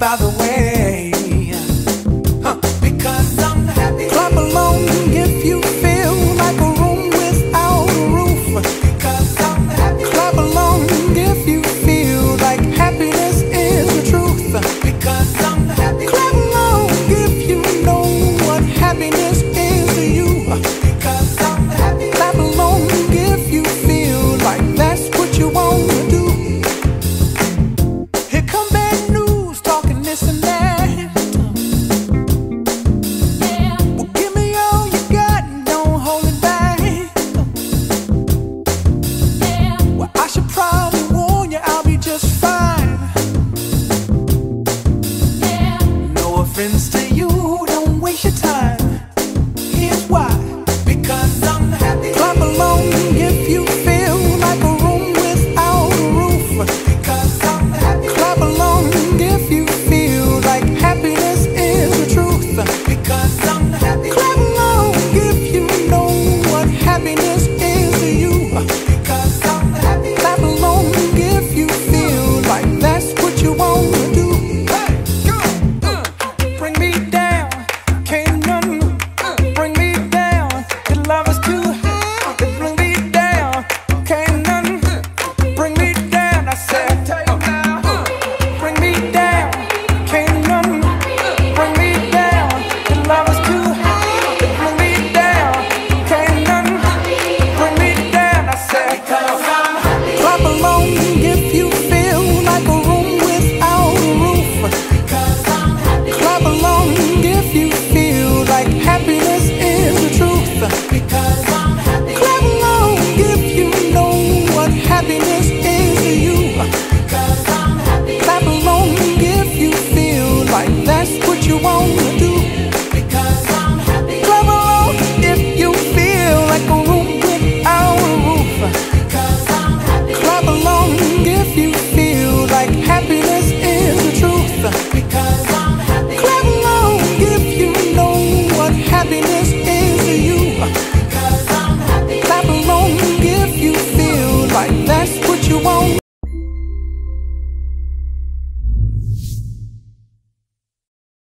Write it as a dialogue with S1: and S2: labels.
S1: by the just